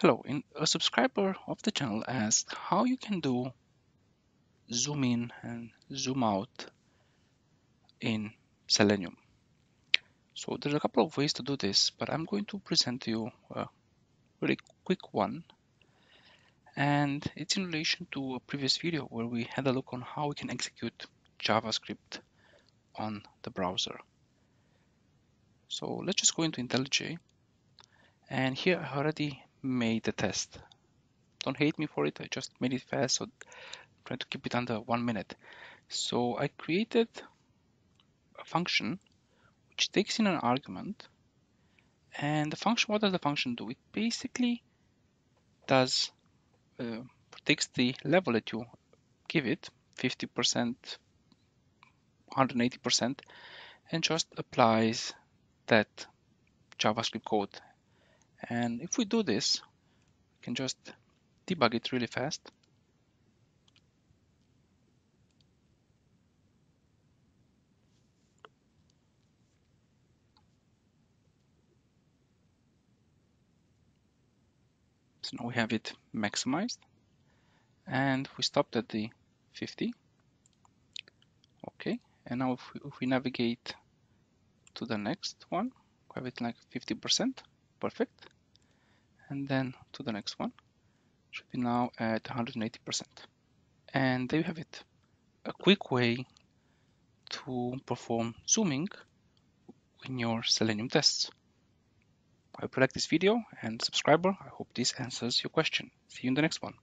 Hello, a subscriber of the channel asked how you can do zoom in and zoom out in Selenium. So there's a couple of ways to do this, but I'm going to present to you a really quick one. And it's in relation to a previous video where we had a look on how we can execute JavaScript on the browser. So let's just go into IntelliJ. And here I already made the test. Don't hate me for it, I just made it fast, so try to keep it under one minute. So I created a function which takes in an argument and the function, what does the function do? It basically does, uh, takes the level that you give it, 50%, 180%, and just applies that JavaScript code and if we do this, we can just debug it really fast. So now we have it maximized and we stopped at the 50. Okay, and now if we, if we navigate to the next one, we have it like 50% perfect. And then to the next one, should be now at 180%. And there you have it, a quick way to perform zooming in your Selenium tests. I hope you like this video and subscriber, I hope this answers your question. See you in the next one.